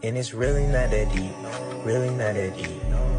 And it's really not that deep, really not that deep.